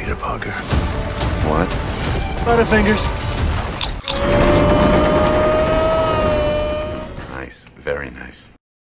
Peter Parker. What? Butterfingers. Nice. Very nice.